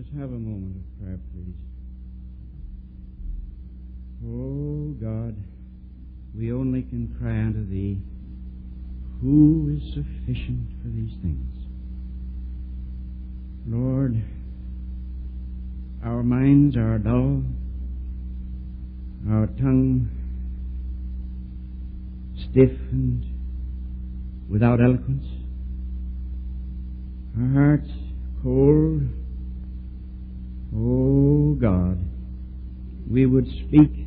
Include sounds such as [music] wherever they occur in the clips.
Us have a moment of prayer, please. Oh God, we only can cry unto Thee, Who is sufficient for these things? Lord, our minds are dull, our tongue stiff and without eloquence, our hearts cold. Oh God, we would speak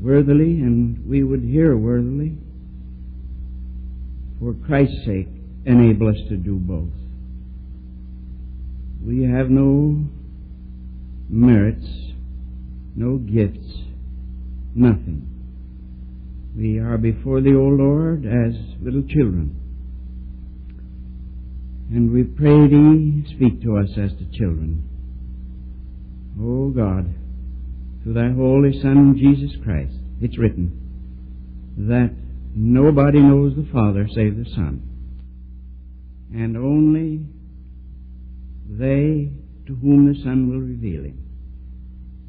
worthily and we would hear worthily. For Christ's sake, enable us to do both. We have no merits, no gifts, nothing. We are before the O Lord as little children. And we pray Thee, speak to us as to children. O God, through Thy Holy Son, Jesus Christ, it's written that nobody knows the Father save the Son. And only they to whom the Son will reveal Him.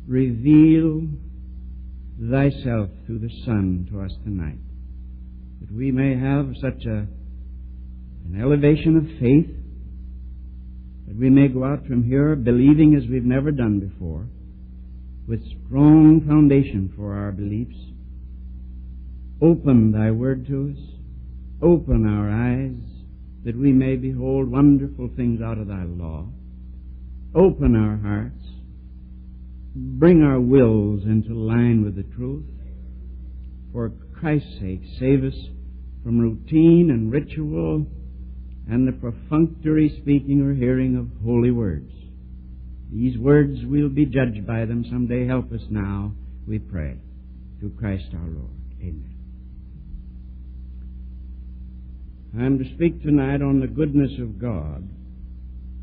Reveal Thyself through the Son to us tonight, that we may have such a an elevation of faith we may go out from here believing as we've never done before, with strong foundation for our beliefs. Open thy word to us. Open our eyes that we may behold wonderful things out of thy law. Open our hearts. Bring our wills into line with the truth. For Christ's sake, save us from routine and ritual and the perfunctory speaking or hearing of holy words. These words will be judged by them someday. Help us now, we pray. Through Christ our Lord. Amen. I am to speak tonight on the goodness of God,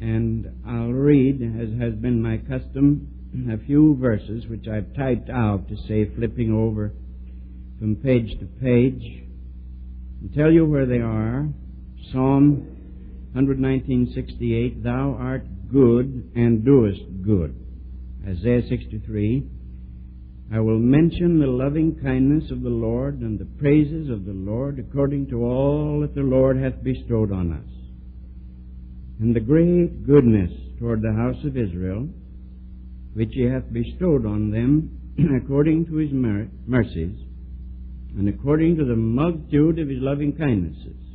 and I'll read, as has been my custom, a few verses which I've typed out to say flipping over from page to page and tell you where they are. Psalm 119.68, Thou art good and doest good. Isaiah 63, I will mention the loving kindness of the Lord and the praises of the Lord according to all that the Lord hath bestowed on us. And the great goodness toward the house of Israel, which he hath bestowed on them [clears throat] according to his mer- mercies, and according to the multitude of his loving kindnesses.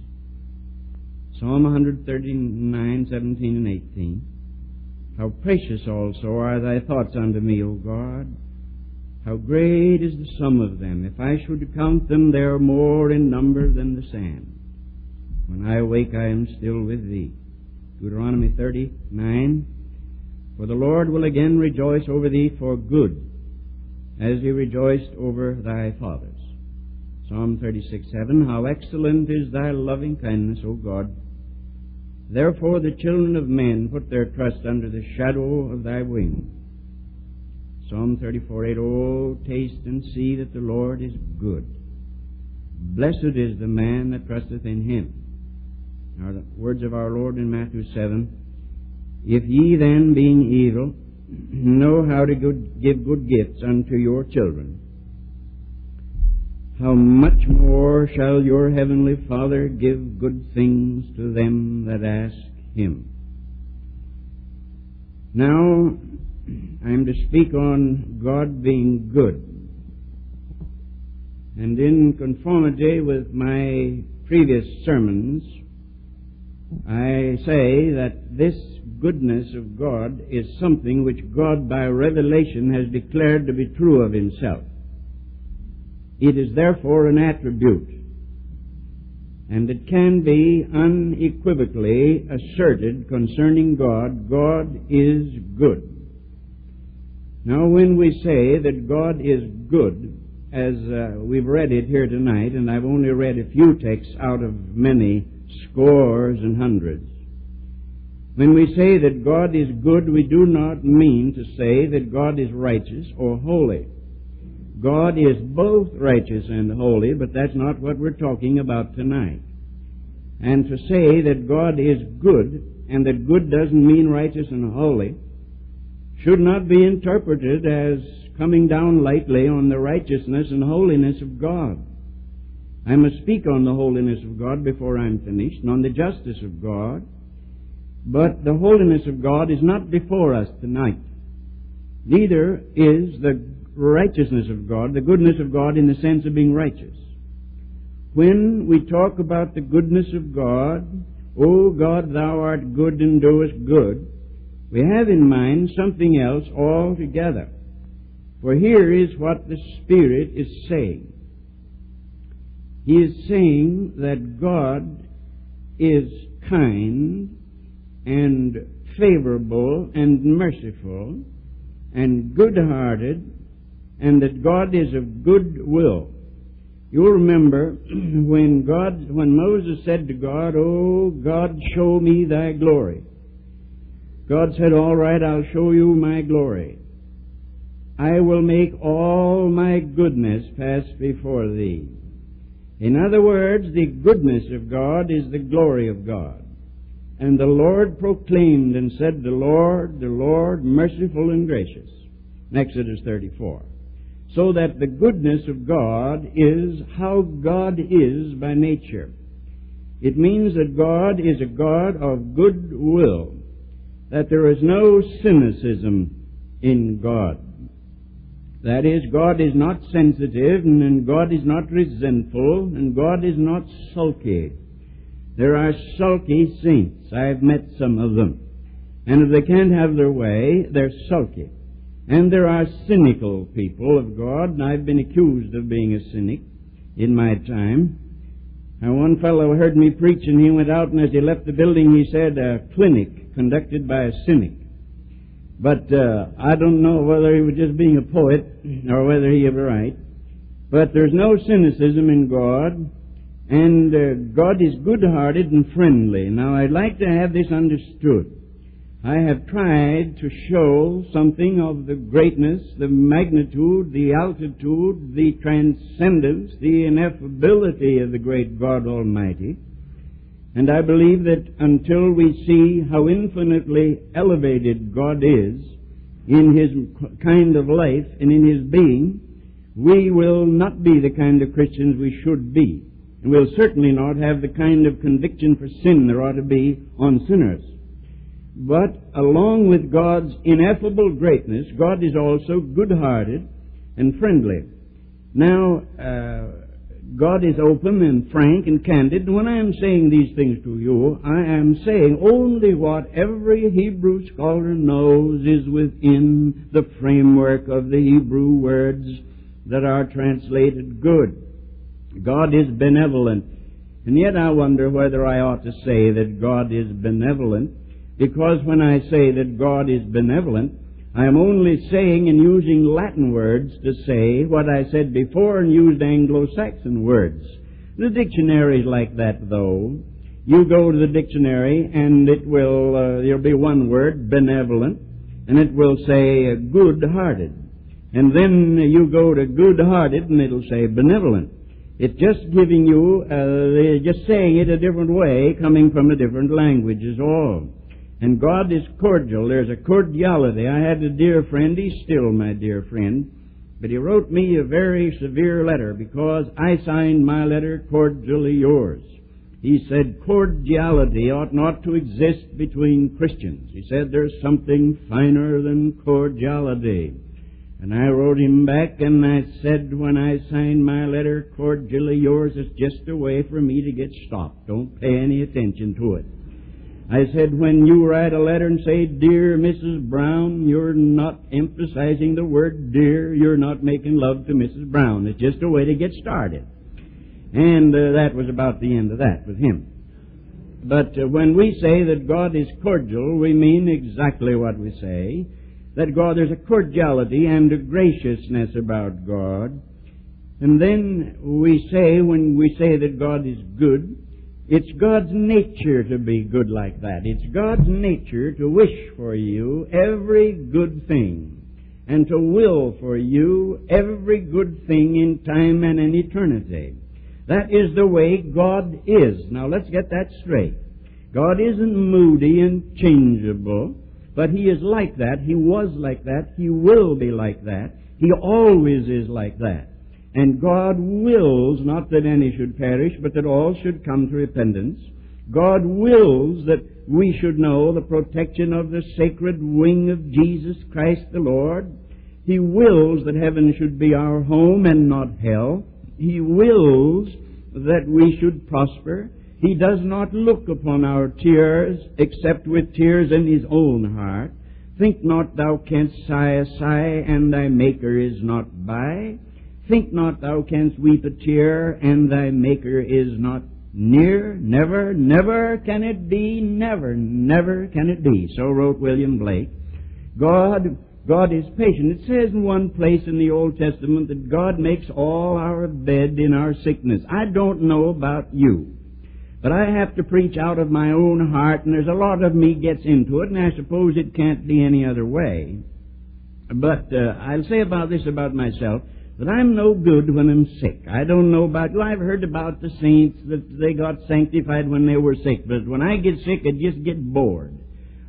Psalm 139, 17 and 18. How precious also are thy thoughts unto me, O God. How great is the sum of them. If I should count them, they are more in number than the sand. When I awake, I am still with thee. Deuteronomy 39. For the Lord will again rejoice over thee for good, as he rejoiced over thy fathers. Psalm 36, 7. How excellent is thy loving kindness, O God. Therefore the children of men put their trust under the shadow of thy wing. Psalm 34, 8. Oh, taste and see that the Lord is good. Blessed is the man that trusteth in him. Are the words of our Lord in Matthew 7. If ye then, being evil, [clears throat] know how to give good gifts unto your children, how much more shall your heavenly Father give good things to them that ask him? Now, I am to speak on God being good. And in conformity with my previous sermons, I say that this goodness of God is something which God by revelation has declared to be true of himself. It is therefore an attribute, and it can be unequivocally asserted concerning God, God is good. Now, when we say that God is good, as uh, we've read it here tonight, and I've only read a few texts out of many scores and hundreds. When we say that God is good, we do not mean to say that God is righteous or holy. God is both righteous and holy, but that's not what we're talking about tonight. And to say that God is good and that good doesn't mean righteous and holy, should not be interpreted as coming down lightly on the righteousness and holiness of God. I must speak on the holiness of God before I'm finished, and on the justice of God. But the holiness of God is not before us tonight. Neither is the righteousness of God, the goodness of God in the sense of being righteous. When we talk about the goodness of God, O God, thou art good and doest good, we have in mind something else altogether. For here is what the Spirit is saying. He is saying that God is kind and favorable and merciful and good-hearted and that God is of good will. You'll remember [clears throat] when God, when Moses said to God, Oh God, show me thy glory. God said, All right, I'll show you my glory. I will make all my goodness pass before thee. In other words, the goodness of God is the glory of God. And the Lord proclaimed and said, The Lord, the Lord, merciful and gracious. In Exodus 34. So that the goodness of God is how God is by nature. It means that God is a God of good will, that there is no cynicism in God. That is, God is not sensitive, and God is not resentful, and God is not sulky. There are sulky saints. I've met some of them. And if they can't have their way, they're sulky. And there are cynical people of God, and I've been accused of being a cynic in my time. And one fellow heard me preach, and he went out, and as he left the building, he said, a clinic conducted by a cynic. But uh, I don't know whether he was just being a poet or whether he ever right. But there's no cynicism in God, and uh, God is good-hearted and friendly. Now, I'd like to have this understood. I have tried to show something of the greatness, the magnitude, the altitude, the transcendence, the ineffability of the great God Almighty. And I believe that until we see how infinitely elevated God is in His kind of life and in His being, we will not be the kind of Christians we should be. And we'll certainly not have the kind of conviction for sin there ought to be on sinners. But along with God's ineffable greatness, God is also good-hearted and friendly. Now, uh, God is open and frank and candid. When I am saying these things to you, I am saying only what every Hebrew scholar knows is within the framework of the Hebrew words that are translated good. God is benevolent. And yet I wonder whether I ought to say that God is benevolent, because when I say that God is benevolent, I am only saying and using Latin words to say what I said before and used Anglo-Saxon words. The dictionary is like that, though. You go to the dictionary and it will, uh, there'll be one word, benevolent, and it will say good-hearted. And then you go to good-hearted and it'll say benevolent. It's just giving you, uh, just saying it a different way, coming from a different language is all. And God is cordial. There's a cordiality. I had a dear friend. He's still my dear friend. But he wrote me a very severe letter because I signed my letter cordially yours. He said cordiality ought not to exist between Christians. He said there's something finer than cordiality. And I wrote him back and I said when I signed my letter cordially yours, it's just a way for me to get stopped. Don't pay any attention to it. I said, when you write a letter and say, Dear Mrs. Brown, you're not emphasizing the word dear. You're not making love to Mrs. Brown. It's just a way to get started. And uh, that was about the end of that with him. But uh, when we say that God is cordial, we mean exactly what we say. That God, there's a cordiality and a graciousness about God. And then we say, when we say that God is good, it's God's nature to be good like that. It's God's nature to wish for you every good thing and to will for you every good thing in time and in eternity. That is the way God is. Now let's get that straight. God isn't moody and changeable, but He is like that. He was like that. He will be like that. He always is like that. And God wills not that any should perish, but that all should come to repentance. God wills that we should know the protection of the sacred wing of Jesus Christ the Lord. He wills that heaven should be our home and not hell. He wills that we should prosper. He does not look upon our tears except with tears in his own heart. Think not thou canst sigh a sigh, and thy Maker is not by. Think not thou canst weep a tear, and thy Maker is not near. Never, never can it be, never, never can it be. So wrote William Blake. God, God is patient. It says in one place in the Old Testament that God makes all our bed in our sickness. I don't know about you. But I have to preach out of my own heart, and there's a lot of me gets into it, and I suppose it can't be any other way. But uh, I'll say about this about myself that I'm no good when I'm sick. I don't know about you. I've heard about the saints that they got sanctified when they were sick, but when I get sick, I just get bored.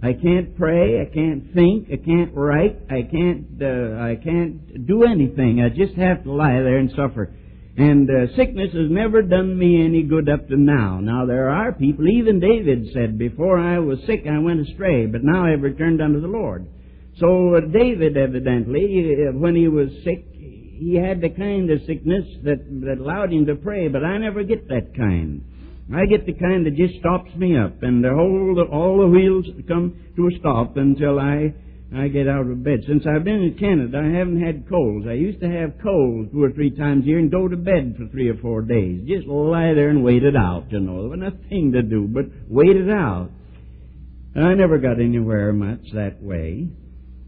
I can't pray. I can't think. I can't write. I can't. Uh, I can't do anything. I just have to lie there and suffer. And uh, sickness has never done me any good up to now. Now there are people, even David said, before I was sick I went astray, but now I've returned unto the Lord. So uh, David evidently, uh, when he was sick, he had the kind of sickness that, that allowed him to pray, but I never get that kind. I get the kind that just stops me up, and the whole, all the wheels come to a stop until I I get out of bed. Since I've been in Canada, I haven't had colds. I used to have colds two or three times a year and go to bed for three or four days. Just lie there and wait it out, you know. There was nothing to do but wait it out. I never got anywhere much that way.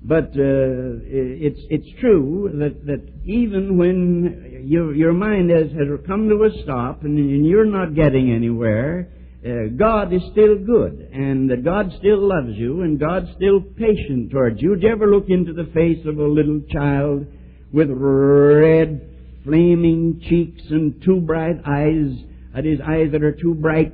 But uh, it's it's true that that even when your your mind has has come to a stop and, and you're not getting anywhere, uh, God is still good, and God still loves you, and God's still patient towards you. Did you ever look into the face of a little child with red, flaming cheeks and two bright eyes, that is, eyes that are too bright,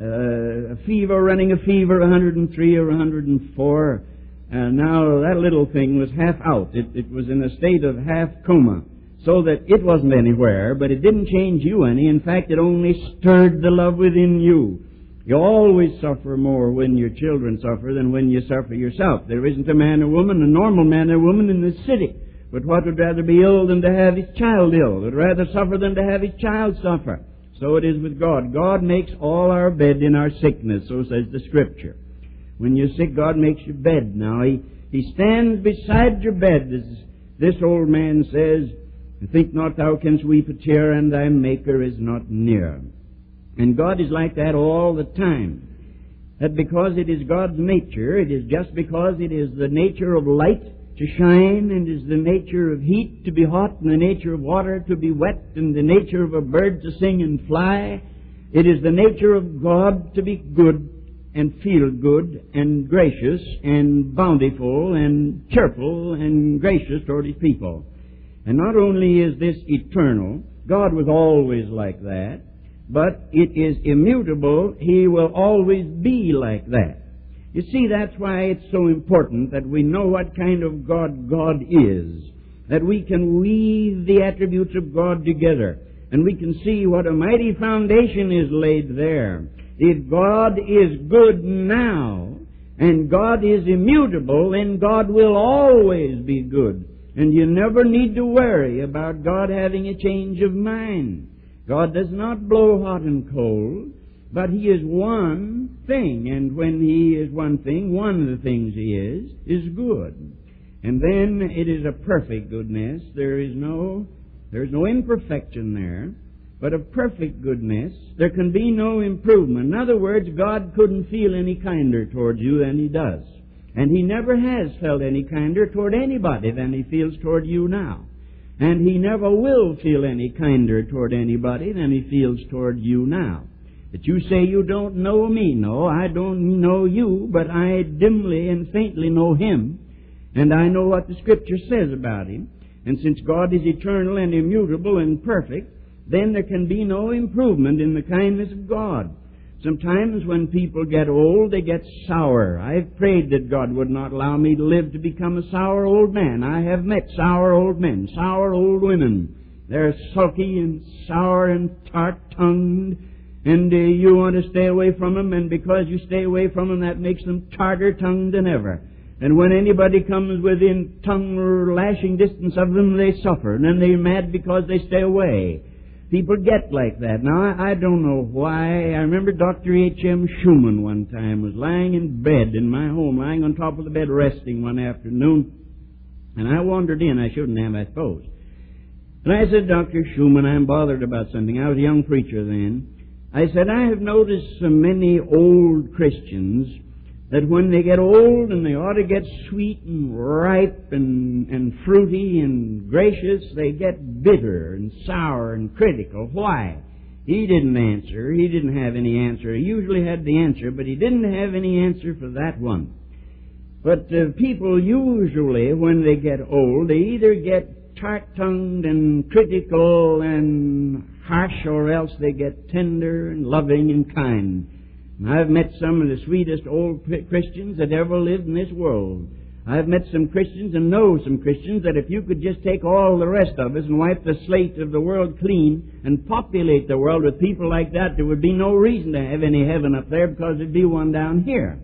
uh, a fever, running a fever, 103 or 104, and now that little thing was half out. It, it was in a state of half coma so that it wasn't anywhere, but it didn't change you any. In fact, it only stirred the love within you. You always suffer more when your children suffer than when you suffer yourself. There isn't a man or woman, a normal man or woman in this city, but what would rather be ill than to have his child ill, would rather suffer than to have his child suffer. So it is with God. God makes all our bed in our sickness, so says the Scripture. When you're sick, God makes your bed. Now, He, he stands beside your bed, as this old man says, think not thou canst weep a tear, and thy Maker is not near. And God is like that all the time. That because it is God's nature, it is just because it is the nature of light to shine, and is the nature of heat to be hot, and the nature of water to be wet, and the nature of a bird to sing and fly. It is the nature of God to be good and feel good and gracious and bountiful and cheerful and gracious toward His people. And not only is this eternal, God was always like that, but it is immutable. He will always be like that. You see, that's why it's so important that we know what kind of God God is. That we can weave the attributes of God together. And we can see what a mighty foundation is laid there. If God is good now, and God is immutable, then God will always be good. And you never need to worry about God having a change of mind. God does not blow hot and cold, but He is one thing, and when He is one thing, one of the things He is, is good. And then it is a perfect goodness. There is no, there is no imperfection there, but of perfect goodness. There can be no improvement. In other words, God couldn't feel any kinder towards you than He does. And he never has felt any kinder toward anybody than he feels toward you now. And he never will feel any kinder toward anybody than he feels toward you now. But you say you don't know me. No, I don't know you, but I dimly and faintly know him. And I know what the scripture says about him. And since God is eternal and immutable and perfect, then there can be no improvement in the kindness of God. Sometimes when people get old, they get sour. I've prayed that God would not allow me to live to become a sour old man. I have met sour old men, sour old women. They're sulky and sour and tart-tongued, and uh, you want to stay away from them, and because you stay away from them, that makes them tarter-tongued than ever. And when anybody comes within tongue-lashing distance of them, they suffer, and then they're mad because they stay away. People get like that. Now, I, I don't know why. I remember Dr. H.M. Shuman one time was lying in bed in my home, lying on top of the bed resting one afternoon, and I wandered in. I shouldn't have, I suppose. And I said, Dr. Shuman, I'm bothered about something. I was a young preacher then. I said, I have noticed so many old Christians that when they get old and they ought to get sweet and ripe and, and fruity and gracious, they get bitter and sour and critical. Why? He didn't answer. He didn't have any answer. He usually had the answer, but he didn't have any answer for that one. But uh, people usually, when they get old, they either get tart-tongued and critical and harsh, or else they get tender and loving and kind. I've met some of the sweetest old Christians that ever lived in this world. I've met some Christians and know some Christians that if you could just take all the rest of us and wipe the slate of the world clean and populate the world with people like that, there would be no reason to have any heaven up there because there'd be one down here.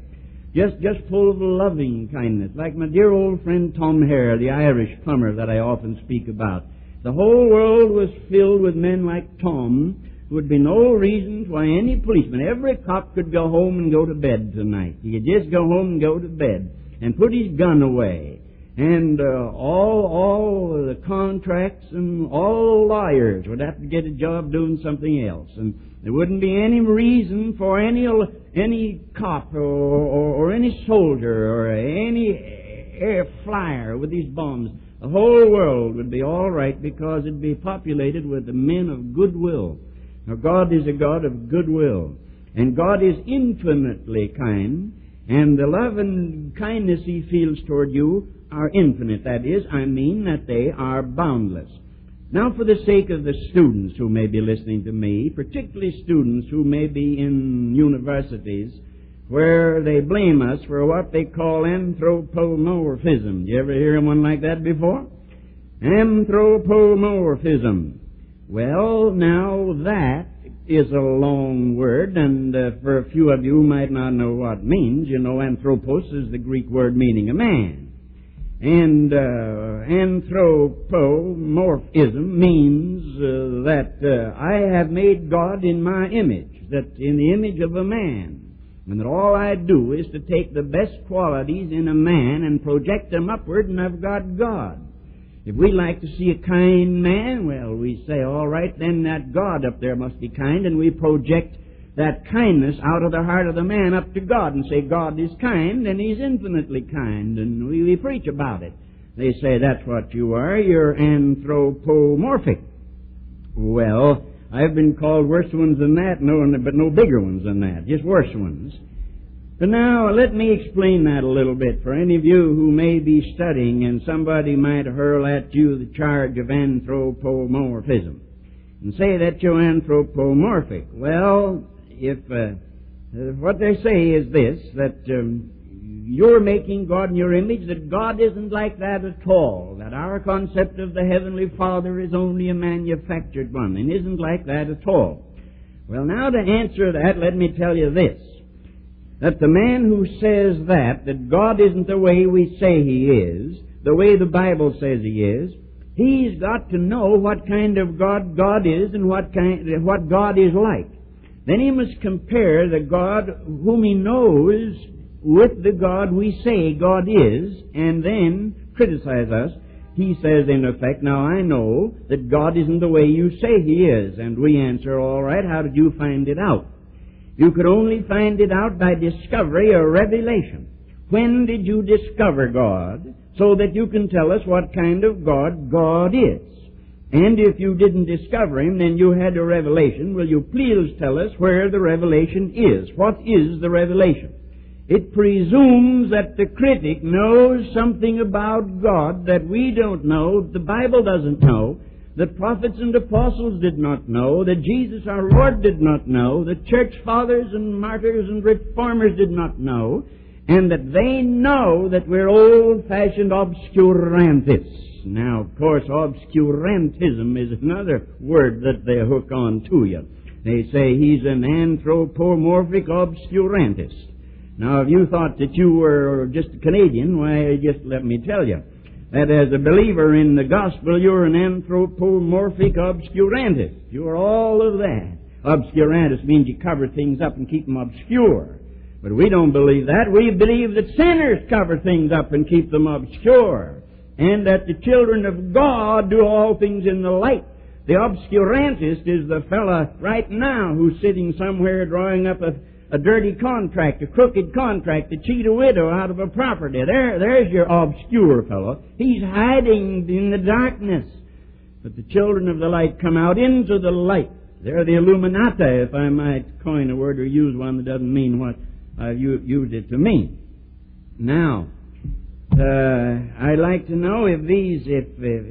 Just, just full of loving kindness. Like my dear old friend Tom Haire, the Irish plumber that I often speak about. The whole world was filled with men like Tom would be no reason why any policeman, every cop could go home and go to bed tonight. He could just go home and go to bed and put his gun away. And uh, all all the contracts and all lawyers would have to get a job doing something else, and there wouldn't be any reason for any any cop or, or, or any soldier or any air flyer with these bombs. The whole world would be all right because it'd be populated with the men of goodwill. Now, God is a God of goodwill, and God is infinitely kind, and the love and kindness He feels toward you are infinite. That is, I mean that they are boundless. Now, for the sake of the students who may be listening to me, particularly students who may be in universities where they blame us for what they call anthropomorphism. You ever hear one like that before? Anthropomorphism. Well, now that is a long word, and uh, for a few of you who might not know what it means, you know, anthropos is the Greek word meaning a man. And uh, anthropomorphism means uh, that uh, I have made God in my image, that in the image of a man. And that all I do is to take the best qualities in a man and project them upward, and I've got God. If we like to see a kind man, well, we say, all right, then that God up there must be kind, and we project that kindness out of the heart of the man up to God and say, God is kind, and He's infinitely kind, and we, we preach about it. They say, that's what you are, you're anthropomorphic. Well, I've been called worse ones than that, no, but no bigger ones than that, just worse ones. But now, let me explain that a little bit for any of you who may be studying and somebody might hurl at you the charge of anthropomorphism and say that you're anthropomorphic. Well, if uh, what they say is this, that um, you're making God in your image, that God isn't like that at all, that our concept of the Heavenly Father is only a manufactured one, and isn't like that at all. Well, now to answer that, let me tell you this that the man who says that, that God isn't the way we say He is, the way the Bible says He is, he's got to know what kind of God God is and what kind, what God is like. Then he must compare the God whom he knows with the God we say God is, and then criticize us. He says, in effect, now I know that God isn't the way you say He is. And we answer, all right, how did you find it out? You could only find it out by discovery or revelation. When did you discover God so that you can tell us what kind of God God is? And if you didn't discover Him, then you had a revelation. Will you please tell us where the revelation is? What is the revelation? It presumes that the critic knows something about God that we don't know, the Bible doesn't know, that prophets and apostles did not know, that Jesus our Lord did not know, that church fathers and martyrs and reformers did not know, and that they know that we're old-fashioned obscurantists. Now, of course, obscurantism is another word that they hook on to you. They say he's an anthropomorphic obscurantist. Now, if you thought that you were just a Canadian, why, just let me tell you that as a believer in the gospel, you're an anthropomorphic obscurantist. You're all of that. Obscurantist means you cover things up and keep them obscure. But we don't believe that. We believe that sinners cover things up and keep them obscure. And that the children of God do all things in the light. The obscurantist is the fellow right now who's sitting somewhere drawing up a a dirty contract, a crooked contract to cheat a widow out of a property. There, there's your obscure fellow. He's hiding in the darkness. But the children of the light come out into the light. They're the Illuminati, if I might coin a word or use one that doesn't mean what I've used it to mean. Now, uh, I'd like to know if these, if, if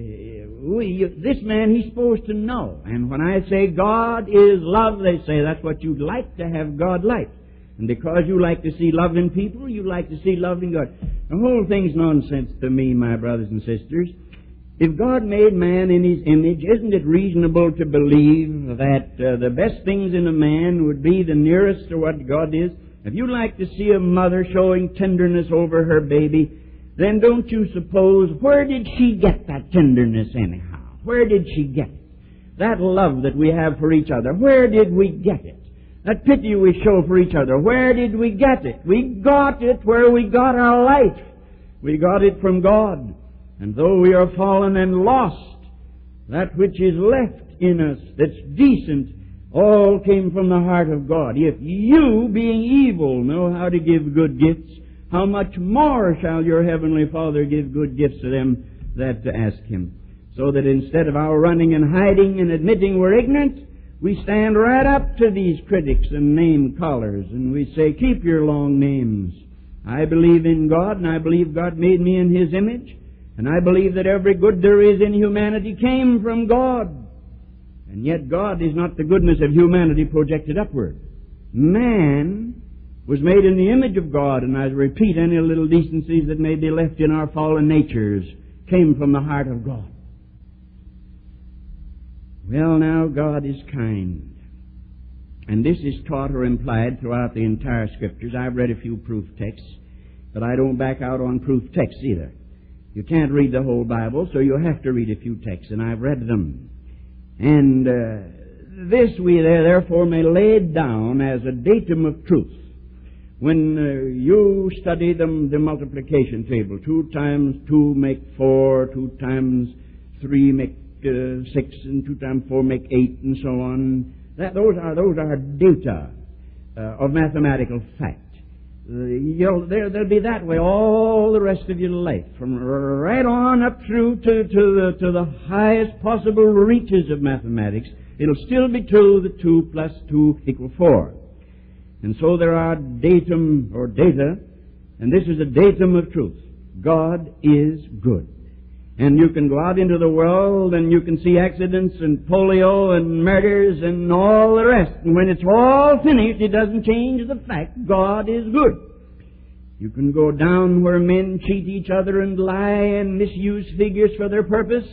this man, he's supposed to know. And when I say God is love, they say that's what you'd like to have God like. And because you like to see love in people, you like to see love in God. The whole thing's nonsense to me, my brothers and sisters. If God made man in his image, isn't it reasonable to believe that uh, the best things in a man would be the nearest to what God is? If you like to see a mother showing tenderness over her baby, then don't you suppose, where did she get that tenderness anyhow? Where did she get it? That love that we have for each other, where did we get it? That pity we show for each other, where did we get it? We got it where we got our life. We got it from God. And though we are fallen and lost, that which is left in us that's decent all came from the heart of God. If you, being evil, know how to give good gifts, how much more shall your heavenly Father give good gifts to them that ask him? So that instead of our running and hiding and admitting we're ignorant, we stand right up to these critics and name callers and we say, keep your long names. I believe in God and I believe God made me in His image and I believe that every good there is in humanity came from God. And yet God is not the goodness of humanity projected upward. Man was made in the image of God, and I repeat, any little decencies that may be left in our fallen natures came from the heart of God. Well, now, God is kind. And this is taught or implied throughout the entire Scriptures. I've read a few proof texts, but I don't back out on proof texts either. You can't read the whole Bible, so you have to read a few texts, and I've read them. And uh, this we therefore may lay down as a datum of truth when uh, you study the, the multiplication table, two times two make four, two times three make uh, six, and two times four make eight, and so on. That, those are those are data uh, of mathematical fact. You'll, they'll be that way all the rest of your life, from right on up through to, to, the, to the highest possible reaches of mathematics. It'll still be two. The two plus two equal four. And so there are datum or data, and this is a datum of truth. God is good. And you can go out into the world and you can see accidents and polio and murders and all the rest. And when it's all finished, it doesn't change the fact God is good. You can go down where men cheat each other and lie and misuse figures for their purpose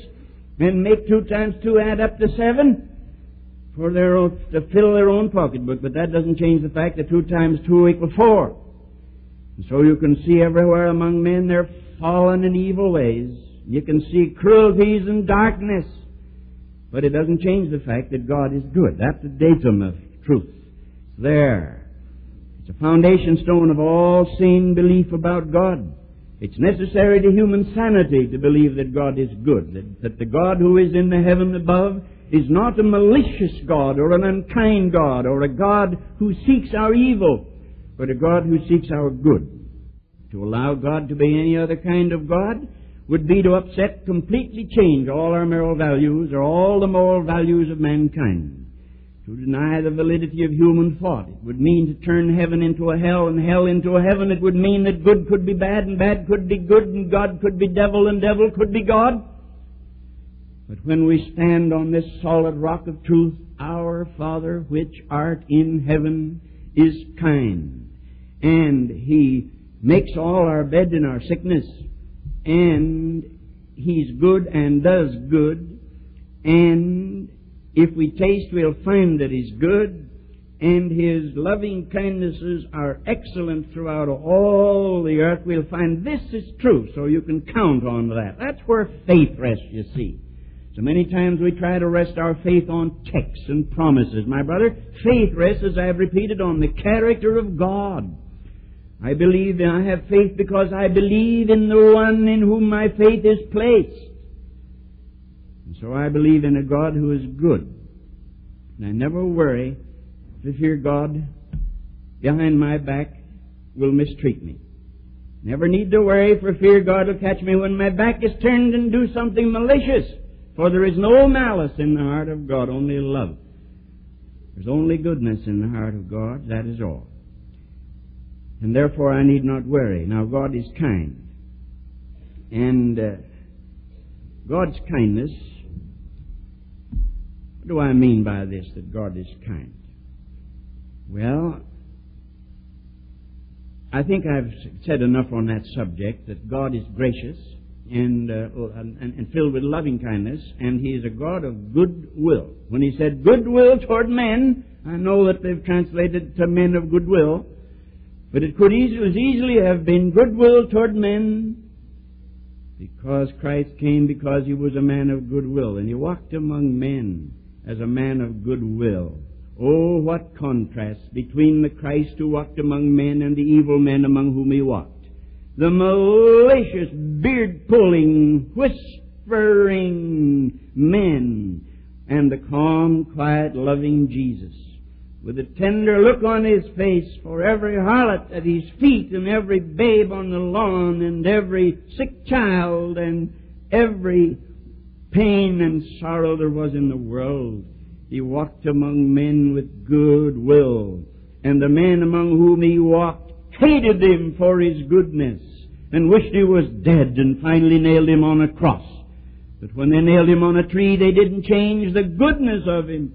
and make two times two add up to seven for their own, to fill their own pocketbook, but that doesn't change the fact that two times two equals four. And so you can see everywhere among men their fallen and evil ways. You can see cruelties and darkness. But it doesn't change the fact that God is good. That's the datum of truth. It's there. It's a foundation stone of all sane belief about God. It's necessary to human sanity to believe that God is good, that, that the God who is in the heaven above is not a malicious God or an unkind God or a God who seeks our evil, but a God who seeks our good. To allow God to be any other kind of God would be to upset, completely change all our moral values or all the moral values of mankind. To deny the validity of human thought. It would mean to turn heaven into a hell and hell into a heaven. It would mean that good could be bad and bad could be good and God could be devil and devil could be God. But when we stand on this solid rock of truth, our Father which art in heaven is kind, and He makes all our bed in our sickness, and He's good and does good, and if we taste, we'll find that He's good, and His loving kindnesses are excellent throughout all the earth. We'll find this is true, so you can count on that. That's where faith rests, you see. So many times we try to rest our faith on texts and promises. My brother, faith rests, as I have repeated, on the character of God. I believe and I have faith because I believe in the one in whom my faith is placed. And so I believe in a God who is good. And I never worry to fear God behind my back will mistreat me. Never need to worry for fear God will catch me when my back is turned and do something malicious. For there is no malice in the heart of God, only love. There's only goodness in the heart of God, that is all. And therefore I need not worry. Now God is kind. And uh, God's kindness, what do I mean by this, that God is kind? Well, I think I've said enough on that subject that God is gracious and, uh, and, and filled with loving kindness, and He is a God of goodwill. When He said goodwill toward men, I know that they've translated to men of goodwill, but it could easily, easily have been goodwill toward men because Christ came because He was a man of goodwill, and He walked among men as a man of goodwill. Oh, what contrast between the Christ who walked among men and the evil men among whom He walked the malicious, beard-pulling, whispering men, and the calm, quiet, loving Jesus, with a tender look on his face for every harlot at his feet, and every babe on the lawn, and every sick child, and every pain and sorrow there was in the world. He walked among men with good will, and the men among whom he walked hated him for his goodness and wished he was dead and finally nailed him on a cross. But when they nailed him on a tree, they didn't change the goodness of him.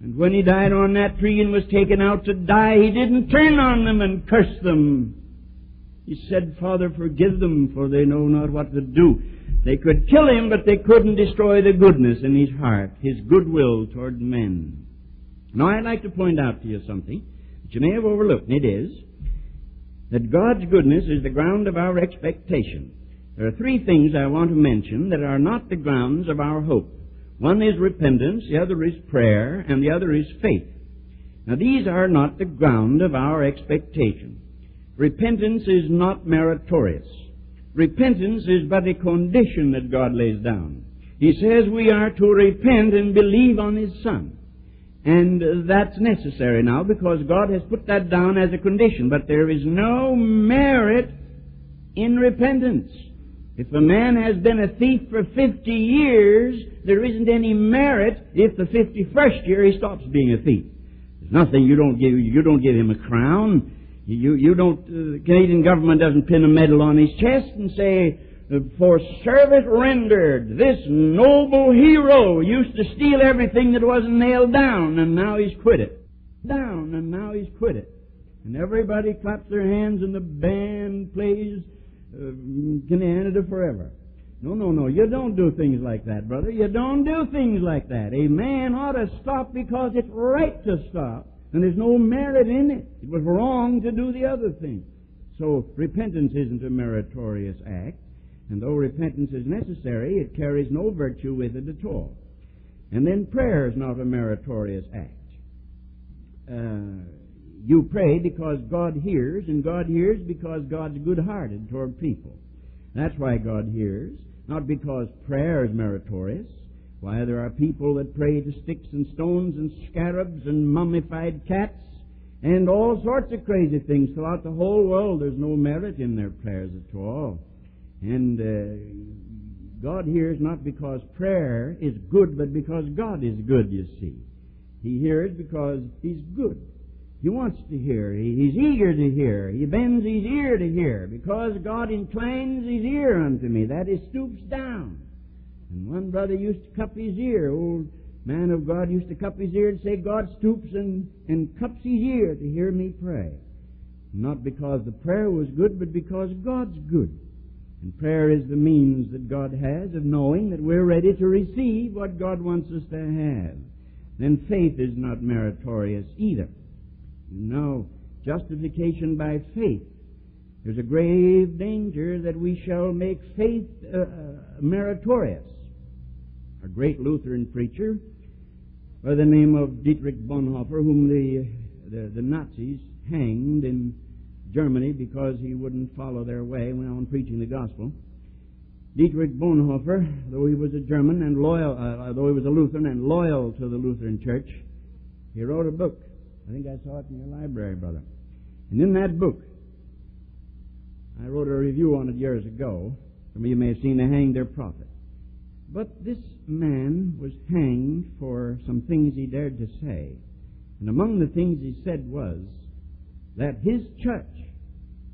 And when he died on that tree and was taken out to die, he didn't turn on them and curse them. He said, Father, forgive them, for they know not what to do. They could kill him, but they couldn't destroy the goodness in his heart, his goodwill toward men. Now, I'd like to point out to you something that you may have overlooked, and it is that God's goodness is the ground of our expectation. There are three things I want to mention that are not the grounds of our hope. One is repentance, the other is prayer, and the other is faith. Now these are not the ground of our expectation. Repentance is not meritorious. Repentance is but a condition that God lays down. He says we are to repent and believe on His Son. And that's necessary now because God has put that down as a condition. But there is no merit in repentance. If a man has been a thief for 50 years, there isn't any merit if the 51st year he stops being a thief. There's nothing you don't give, you don't give him a crown. You, you don't, uh, the Canadian government doesn't pin a medal on his chest and say, for service rendered. This noble hero used to steal everything that wasn't nailed down, and now he's quit it. Down, and now he's quit it. And everybody claps their hands, and the band plays uh, Canada forever. No, no, no. You don't do things like that, brother. You don't do things like that. A man ought to stop because it's right to stop, and there's no merit in it. It was wrong to do the other thing. So repentance isn't a meritorious act. And though repentance is necessary, it carries no virtue with it at all. And then prayer is not a meritorious act. Uh, you pray because God hears, and God hears because God's good-hearted toward people. That's why God hears, not because prayer is meritorious. Why, there are people that pray to sticks and stones and scarabs and mummified cats and all sorts of crazy things throughout the whole world. There's no merit in their prayers at all. And uh, God hears not because prayer is good, but because God is good, you see. He hears because He's good. He wants to hear. He's eager to hear. He bends his ear to hear. Because God inclines his ear unto me. That is, stoops down. And one brother used to cup his ear. Old man of God used to cup his ear and say, God stoops and, and cups his ear to hear me pray. Not because the prayer was good, but because God's good. And prayer is the means that God has of knowing that we're ready to receive what God wants us to have. Then faith is not meritorious either. You know, justification by faith. There's a grave danger that we shall make faith uh, uh, meritorious. A great Lutheran preacher by the name of Dietrich Bonhoeffer, whom the, the, the Nazis hanged in Germany because he wouldn't follow their way when on preaching the gospel. Dietrich Bonhoeffer, though he was a German and loyal, uh, though he was a Lutheran and loyal to the Lutheran Church, he wrote a book. I think I saw it in your library, brother. And in that book, I wrote a review on it years ago. Some of you may have seen they hanged their prophet. But this man was hanged for some things he dared to say. And among the things he said was that his church,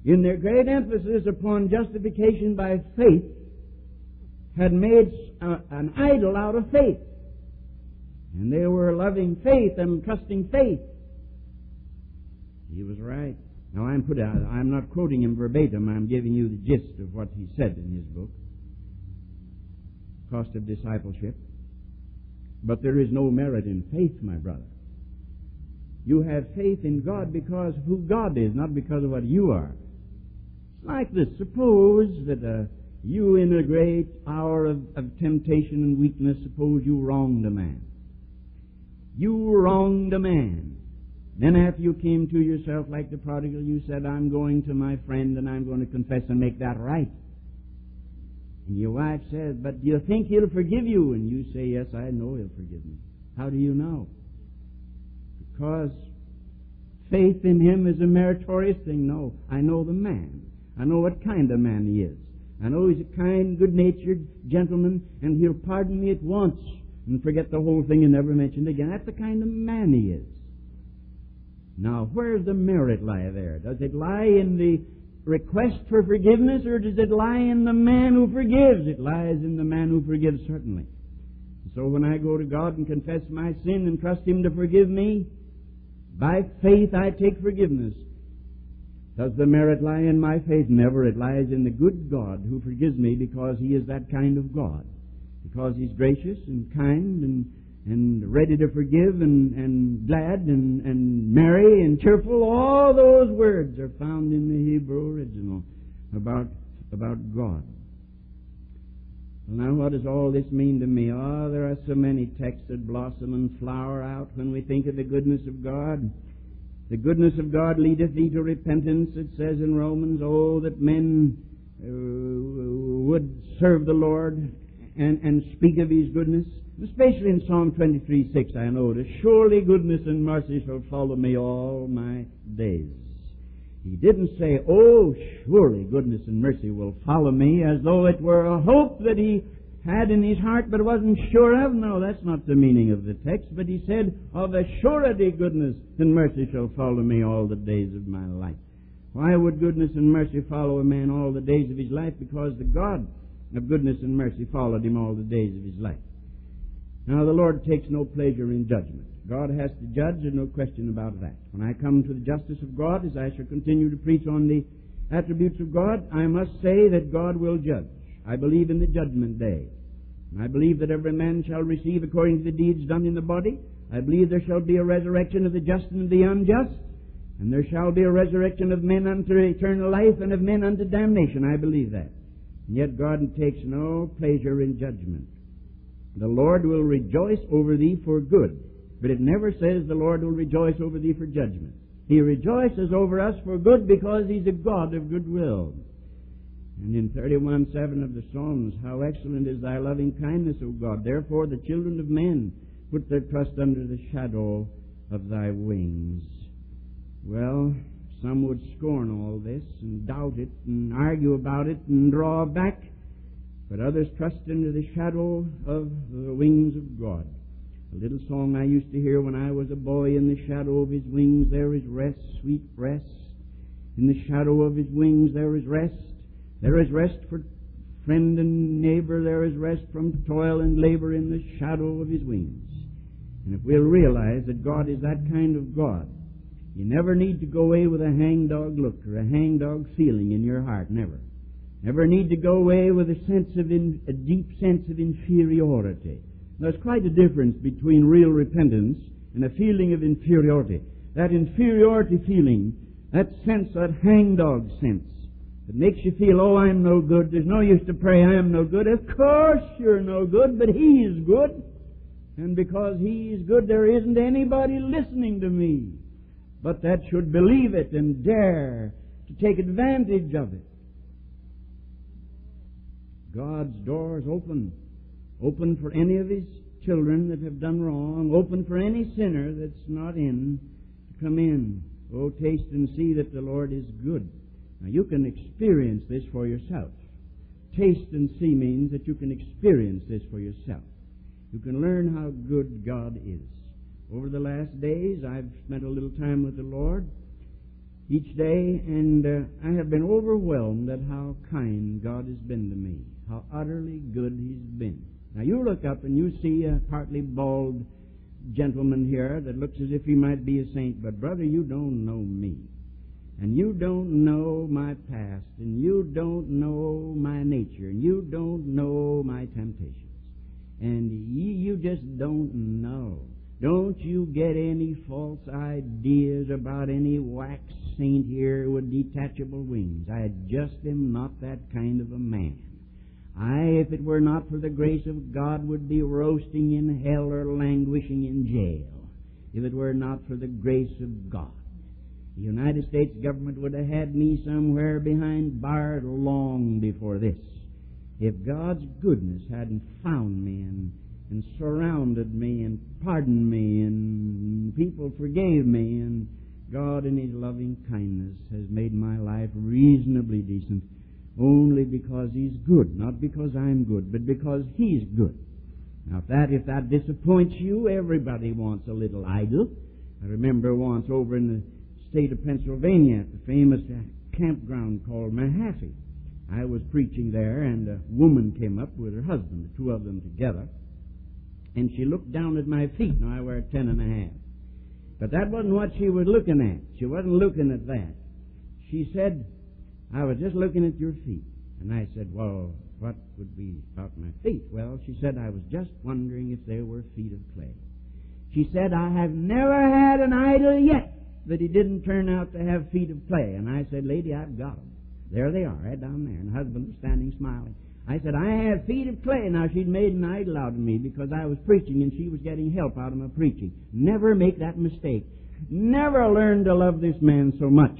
in their great emphasis upon justification by faith, had made a, an idol out of faith. And they were loving faith and trusting faith. He was right. Now I'm put out, I'm not quoting him verbatim, I'm giving you the gist of what he said in his book. Cost of discipleship. But there is no merit in faith, my brother. You have faith in God because of who God is, not because of what you are. Like this. Suppose that uh, you, in a great hour of, of temptation and weakness, suppose you wronged a man. You wronged a man. Then after you came to yourself like the prodigal, you said, I'm going to my friend and I'm going to confess and make that right. And your wife says, but do you think he'll forgive you? And you say, yes, I know he'll forgive me. How do you know? Because faith in him is a meritorious thing. No, I know the man. I know what kind of man he is. I know he's a kind, good-natured gentleman, and he'll pardon me at once and forget the whole thing and never mention it again. That's the kind of man he is. Now, where's the merit lie there? Does it lie in the request for forgiveness, or does it lie in the man who forgives? It lies in the man who forgives, certainly. So when I go to God and confess my sin and trust Him to forgive me, by faith I take forgiveness. Does the merit lie in my faith? Never. It lies in the good God who forgives me because He is that kind of God. Because He's gracious and kind and, and ready to forgive and, and glad and, and merry and cheerful. All those words are found in the Hebrew original about, about God. Now, what does all this mean to me? Oh, there are so many texts that blossom and flower out when we think of the goodness of God. The goodness of God leadeth thee to repentance, it says in Romans. Oh, that men uh, would serve the Lord and, and speak of His goodness. Especially in Psalm 23 6, I notice, Surely goodness and mercy shall follow me all my days. He didn't say, Oh, surely goodness and mercy will follow me, as though it were a hope that he had in his heart but wasn't sure of. No, that's not the meaning of the text. But he said, Of a surety goodness and mercy shall follow me all the days of my life. Why would goodness and mercy follow a man all the days of his life? Because the God of goodness and mercy followed him all the days of his life. Now, the Lord takes no pleasure in judgment. God has to judge, and no question about that. When I come to the justice of God, as I shall continue to preach on the attributes of God, I must say that God will judge. I believe in the judgment day. I believe that every man shall receive according to the deeds done in the body. I believe there shall be a resurrection of the just and the unjust. And there shall be a resurrection of men unto eternal life and of men unto damnation. I believe that. And yet God takes no pleasure in judgment. The Lord will rejoice over thee for good. But it never says the Lord will rejoice over thee for judgment. He rejoices over us for good because He's a God of goodwill. And in 31 7 of the Psalms, how excellent is thy loving kindness, O God. Therefore the children of men put their trust under the shadow of thy wings. Well, some would scorn all this and doubt it and argue about it and draw back, but others trust under the shadow of the wings of God. A little song I used to hear when I was a boy, in the shadow of his wings there is rest, sweet rest. In the shadow of his wings there is rest. There is rest for, Friend and neighbor, there is rest from toil and labor in the shadow of his wings. And if we'll realize that God is that kind of God, you never need to go away with a hangdog look or a hangdog feeling in your heart. Never. Never need to go away with a sense of in, a deep sense of inferiority. There's quite a difference between real repentance and a feeling of inferiority. That inferiority feeling, that sense, that hangdog sense, that makes you feel, oh, I'm no good. There's no use to pray. I am no good. Of course you're no good, but He is good. And because He is good, there isn't anybody listening to me but that should believe it and dare to take advantage of it. God's door is open. Open for any of His children that have done wrong. Open for any sinner that's not in to come in. Oh, taste and see that the Lord is good. Now, you can experience this for yourself. Taste and see means that you can experience this for yourself. You can learn how good God is. Over the last days, I've spent a little time with the Lord each day, and uh, I have been overwhelmed at how kind God has been to me, how utterly good He's been. Now, you look up and you see a partly bald gentleman here that looks as if he might be a saint, but brother, you don't know me. And you don't know my past, and you don't know my nature, and you don't know my temptations. And you, you just don't know. Don't you get any false ideas about any wax saint here with detachable wings. I just am not that kind of a man. I, if it were not for the grace of God, would be roasting in hell or languishing in jail. If it were not for the grace of God. The United States government would have had me somewhere behind bars long before this. If God's goodness hadn't found me and and surrounded me and pardoned me and people forgave me and God in His loving kindness has made my life reasonably decent only because He's good, not because I'm good, but because He's good. Now if that, if that disappoints you, everybody wants a little idol. I remember once over in the state of Pennsylvania at the famous campground called Mahaffey. I was preaching there and a woman came up with her husband, the two of them together and she looked down at my feet. Now I wear ten and a half. But that wasn't what she was looking at. She wasn't looking at that. She said, I was just looking at your feet. And I said, Well, what would be about my feet? Well, she said, I was just wondering if they were feet of clay. She said, I have never had an idol yet that he didn't turn out to have feet of clay. And I said, Lady, I've got them. There they are, right down there. And husband was standing smiling. I said, I have feet of clay. Now she'd made an idol out of me because I was preaching and she was getting help out of my preaching. Never make that mistake. Never learn to love this man so much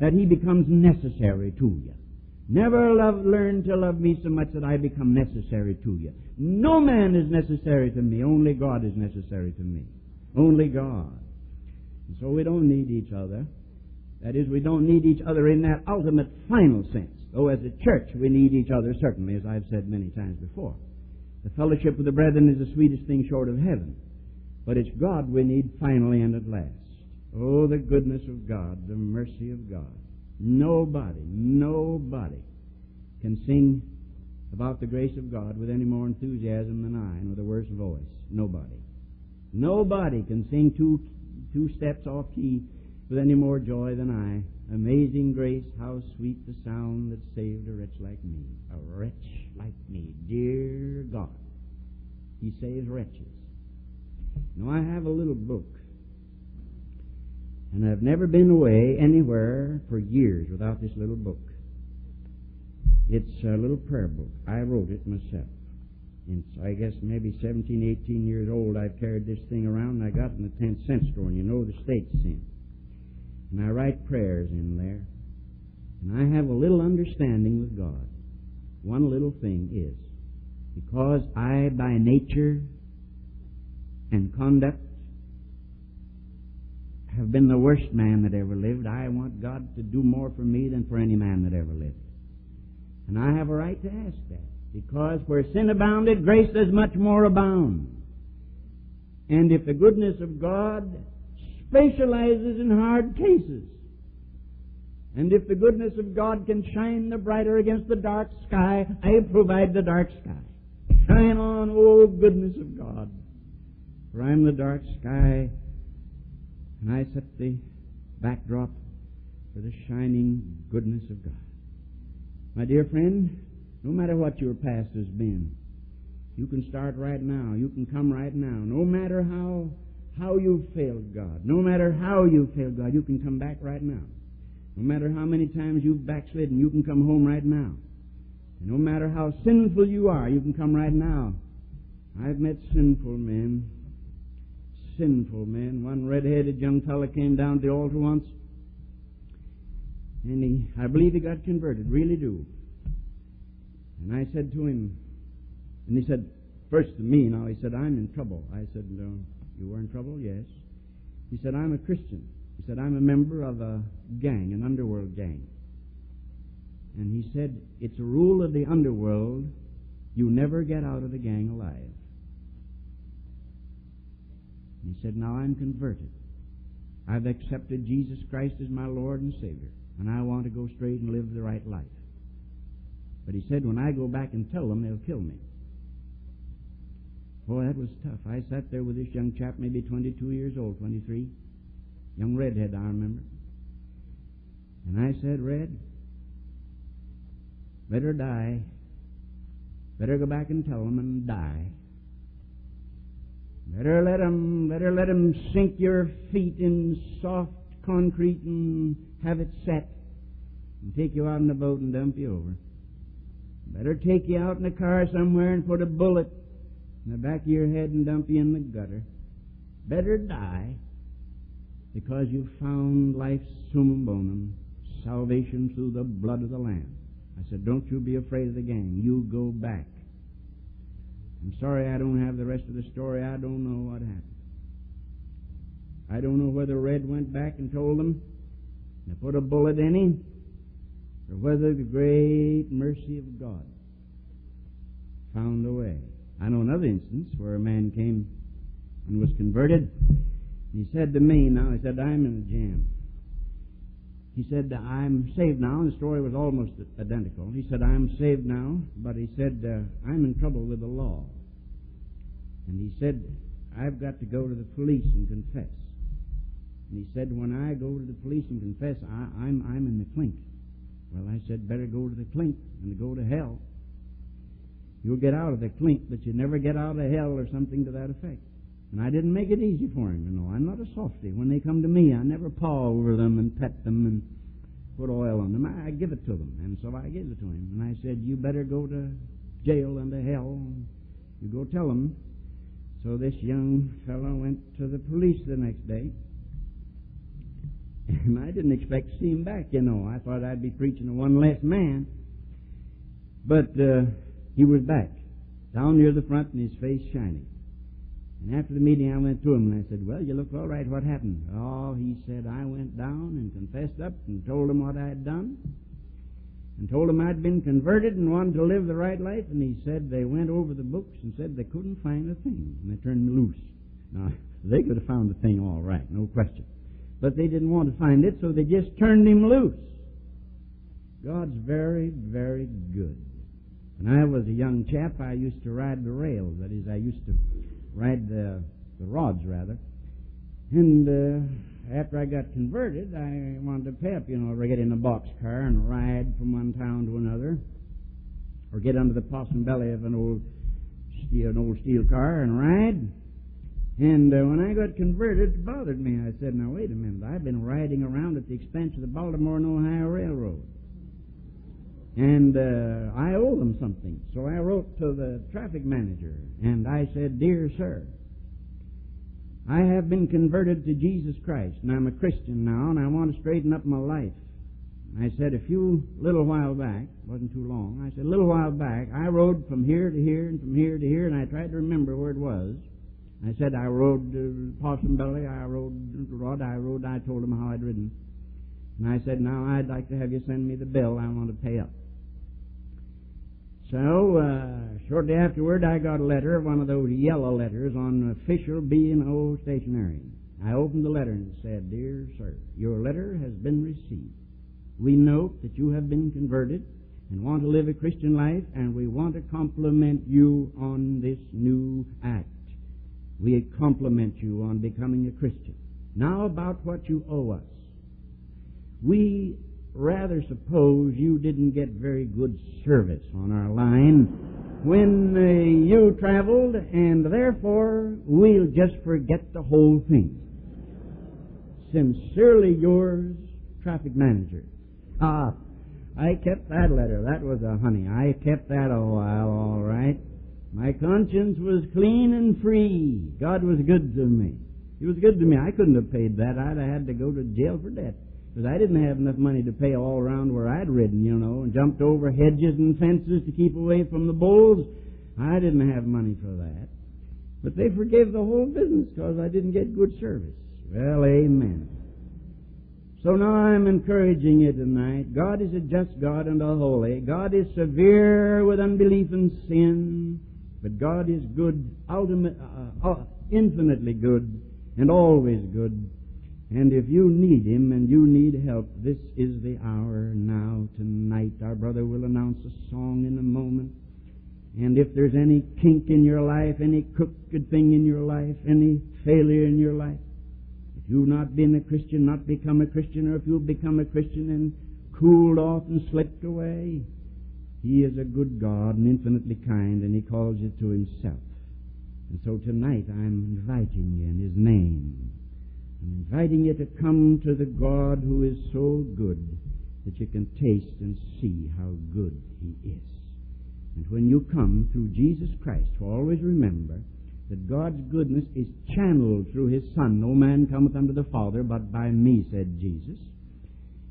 that he becomes necessary to you. Never love, learn to love me so much that I become necessary to you. No man is necessary to me. Only God is necessary to me. Only God. And so we don't need each other. That is, we don't need each other in that ultimate final sense. Though as a church we need each other, certainly, as I've said many times before. The fellowship with the brethren is the sweetest thing short of heaven. But it's God we need finally and at last. Oh, the goodness of God, the mercy of God. Nobody, nobody can sing about the grace of God with any more enthusiasm than I and with a worse voice. Nobody. Nobody can sing two, two steps off key with any more joy than I. Amazing grace, how sweet the sound that saved a wretch like me. A wretch like me. Dear God, He saves wretches. Now, I have a little book, and I've never been away anywhere for years without this little book. It's a little prayer book. I wrote it myself. And I guess maybe 17, 18 years old, I've carried this thing around, and I got in the 10 cent store, and you know the state's in. And I write prayers in there. And I have a little understanding with God. One little thing is, because I by nature and conduct have been the worst man that ever lived, I want God to do more for me than for any man that ever lived. And I have a right to ask that. Because where sin abounded, grace does much more abound. And if the goodness of God specializes in hard cases. And if the goodness of God can shine the brighter against the dark sky, I provide the dark sky. Shine on, oh goodness of God. For I'm the dark sky, and I set the backdrop for the shining goodness of God. My dear friend, no matter what your past has been, you can start right now. You can come right now. No matter how how you failed God, no matter how you failed God, you can come back right now. No matter how many times you've backslidden, you can come home right now. And no matter how sinful you are, you can come right now. I've met sinful men. Sinful men. One red-headed young fellow came down to the altar once, and he, I believe he got converted, really do. And I said to him, and he said, first to me now, he said, I'm in trouble. I said, no, you were in trouble? Yes. He said, I'm a Christian. He said, I'm a member of a gang, an underworld gang. And he said, it's a rule of the underworld, you never get out of the gang alive. He said, now I'm converted. I've accepted Jesus Christ as my Lord and Savior, and I want to go straight and live the right life. But he said, when I go back and tell them, they'll kill me. Boy, that was tough. I sat there with this young chap, maybe 22 years old, 23. Young redhead, I remember. And I said, Red, better die. Better go back and tell them and die. Better let 'em, better let 'em sink your feet in soft concrete and have it set and take you out in the boat and dump you over. Better take you out in a car somewhere and put a bullet in the back of your head and dump you in the gutter. Better die because you found life's summum bonum, salvation through the blood of the Lamb. I said, don't you be afraid of the gang. You go back. I'm sorry I don't have the rest of the story. I don't know what happened. I don't know whether Red went back and told them to put a bullet in him, or whether the great mercy of God found a way. I know another instance where a man came and was converted. He said to me, now, he said, I'm in a jam. He said, I'm saved now, and the story was almost identical. He said, I'm saved now, but he said, uh, I'm in trouble with the law. And he said, I've got to go to the police and confess. And he said, when I go to the police and confess, I, I'm, I'm in the clink. Well, I said, better go to the clink than to go to hell. You'll get out of the clink, but you never get out of hell or something to that effect. And I didn't make it easy for him, you know. I'm not a softy. When they come to me, I never paw over them and pet them and put oil on them. I, I give it to them. And so I gave it to him. And I said, you better go to jail and to hell. You go tell them. So this young fellow went to the police the next day. [laughs] I didn't expect to see him back, you know. I thought I'd be preaching to one less man. But uh, he was back, down near the front and his face shining. And after the meeting, I went to him and I said, Well, you look all right. What happened? Oh, he said, I went down and confessed up and told him what I had done and told him I'd been converted and wanted to live the right life. And he said they went over the books and said they couldn't find a thing. And they turned me loose. Now, [laughs] they could have found the thing all right, no question. But they didn't want to find it, so they just turned him loose. God's very, very good. When I was a young chap, I used to ride the rails. That is, I used to ride the, the rods, rather. And uh, after I got converted, I wanted to pay up, you know, get in a box car and ride from one town to another, or get under the possum belly of an old steel, an old steel car and ride. And uh, when I got converted, it bothered me. I said, "Now wait a minute! I've been riding around at the expense of the Baltimore and Ohio Railroad." And uh, I owe them something. So I wrote to the traffic manager and I said, Dear sir, I have been converted to Jesus Christ and I'm a Christian now and I want to straighten up my life. I said a few little while back, wasn't too long, I said a little while back, I rode from here to here and from here to here and I tried to remember where it was. I said I rode uh, Possum Belly, I rode Rod, I rode, I told him how I'd ridden. And I said, now I'd like to have you send me the bill I want to pay up. So, uh, shortly afterward, I got a letter, one of those yellow letters on official B&O stationery. I opened the letter and said, Dear Sir, your letter has been received. We note that you have been converted and want to live a Christian life, and we want to compliment you on this new act. We compliment you on becoming a Christian. Now about what you owe us. We rather suppose you didn't get very good service on our line when uh, you traveled, and therefore we'll just forget the whole thing. Sincerely yours, traffic manager. Ah, I kept that letter. That was a honey. I kept that a while, all right. My conscience was clean and free. God was good to me. He was good to me. I couldn't have paid that. I'd have had to go to jail for debt. Because I didn't have enough money to pay all around where I'd ridden, you know, and jumped over hedges and fences to keep away from the bulls. I didn't have money for that. But they forgave the whole business because I didn't get good service. Well, amen. So now I'm encouraging you tonight. God is a just God and a holy. God is severe with unbelief and sin, but God is good, ultimate, uh, uh, infinitely good, and always good. And if you need Him and you need help, this is the hour now, tonight. Our brother will announce a song in a moment. And if there's any kink in your life, any crooked thing in your life, any failure in your life, if you've not been a Christian, not become a Christian, or if you've become a Christian and cooled off and slipped away, He is a good God and infinitely kind, and He calls you to Himself. And so tonight I'm inviting you in His name. I'm inviting you to come to the God who is so good that you can taste and see how good He is. And when you come through Jesus Christ, always remember that God's goodness is channeled through His Son. No man cometh unto the Father but by me, said Jesus.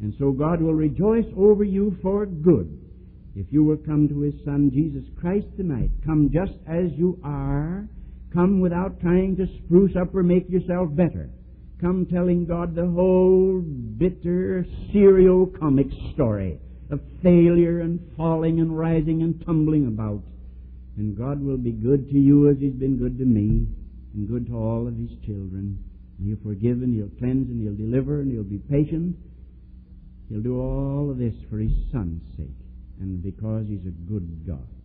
And so God will rejoice over you for good if you will come to His Son, Jesus Christ, tonight. Come just as you are. Come without trying to spruce up or make yourself better. Come telling God the whole bitter, seriocomic story of failure and falling and rising and tumbling about. And God will be good to you as He's been good to me and good to all of His children. And He'll forgive and He'll cleanse and He'll deliver and He'll be patient. He'll do all of this for His Son's sake and because He's a good God.